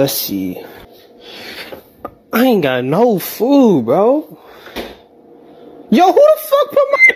Let's see. I ain't got no food, bro. Yo, who the fuck put my